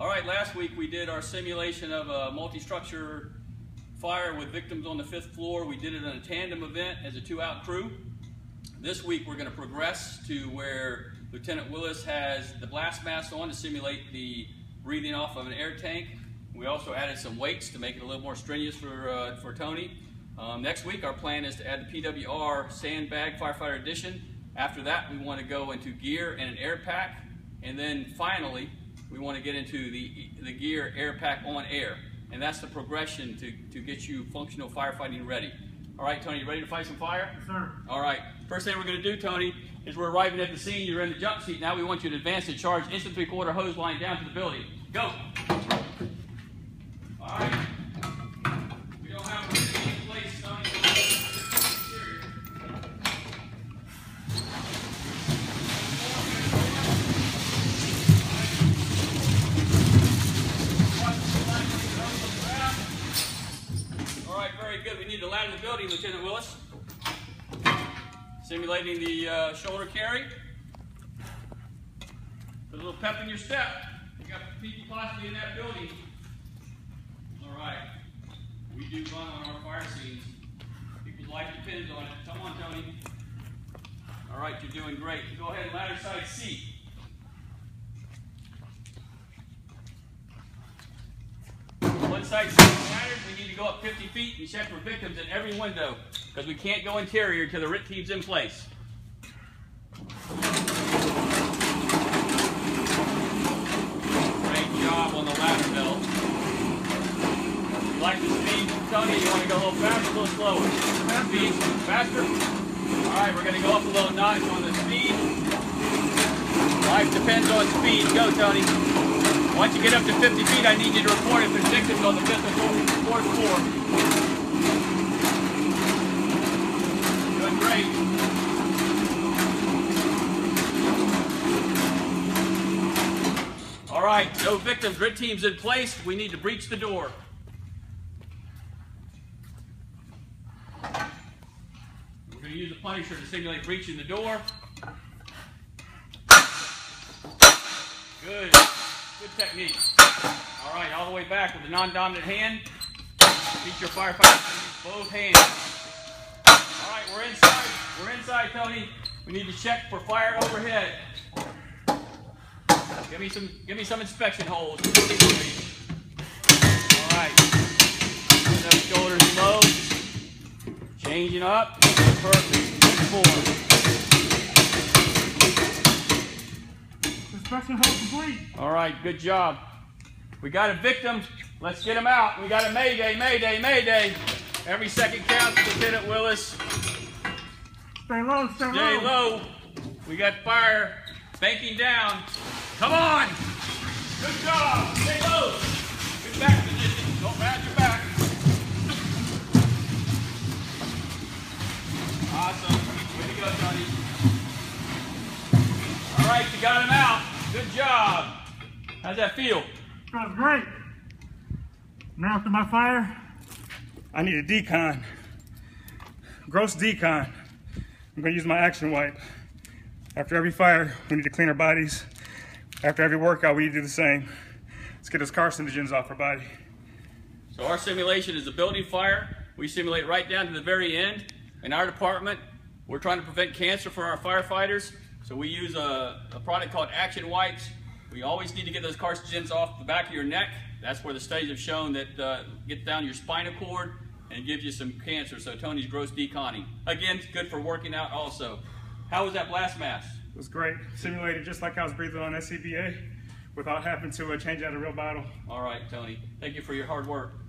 All right, last week we did our simulation of a multi-structure fire with victims on the fifth floor. We did it in a tandem event as a two-out crew. This week we're going to progress to where Lieutenant Willis has the BLASTMask on to simulate the breathing off of an air tank. We also added some weights to make it a little more strenuous for, uh, for Tony. Um, next week our plan is to add the PWR Sandbag Firefighter Edition. After that we want to go into gear and an air pack. And then finally we want to get into the, the gear air pack on air. And that's the progression to, to get you functional firefighting ready. All right, Tony, you ready to fight some fire? Yes, sir. All right. First thing we're going to do, Tony, is we're arriving at the scene. You're in the jump seat. Now we want you to advance and charge instant three-quarter hose line down to the building. Go. All right. We don't have a routine in place, Tony. All right, very good. We need the building, Lieutenant Willis. Simulating the uh, shoulder carry. Put a little pep in your step. You got people possibly in that building. All right. We do run on our fire scenes. People's life depends on it. Come on, Tony. All right, you're doing great. Go ahead and ladder side C. One side seat ladders, we need to go up 50 feet and check for victims in every window because we can't go interior until the RIT team's in place. Great job on the ladder belt. You like the speed, Tony? You want to go a little faster, a little slower? Speed, faster? All right, we're going to go up a little notch on the speed. Life depends on speed. Go, Tony. Once you get up to 50 feet, I need you to report if there's victims on the fifth or fourth floor. Doing great. All right, no victims. RIT team's in place. We need to breach the door. We're going to use a Punisher to simulate breaching the door. Good. Good technique. All right, all the way back with the non-dominant hand. Teach your firefighters to use both hands. All right, we're inside. We're inside, Tony. We need to check for fire overhead. Give me some. Give me some inspection holes. All right. Those shoulders low. Changing up. Perfect. Good form. Inspection hole complete. All right, good job. We got a victim. Let's get him out. We got a mayday, mayday, mayday. Every second counts, Lieutenant Willis. Stay low, stay Stay low. low. We got fire banking down. Come on. Good job. Stay low. Good back position. Don't round your back. Awesome. Way to go, Tony. All right, you got him out. Good job. How's that feel? That was great. Now after my fire, I need a decon. Gross decon. I'm gonna use my action wipe. After every fire, we need to clean our bodies. After every workout, we need to do the same. Let's get those carcinogens off our body. So our simulation is a building fire. We simulate right down to the very end. In our department, we're trying to prevent cancer for our firefighters. So we use a, a product called Action Wipes. We always need to get those carcinogens off the back of your neck. That's where the studies have shown that uh, get down your spinal cord and gives you some cancer. So Tony's gross deconning. Again, good for working out also. How was that BLASTMask? It was great. Simulated just like I was breathing on SCBA without having to uh, change out a real bottle. All right, Tony. Thank you for your hard work.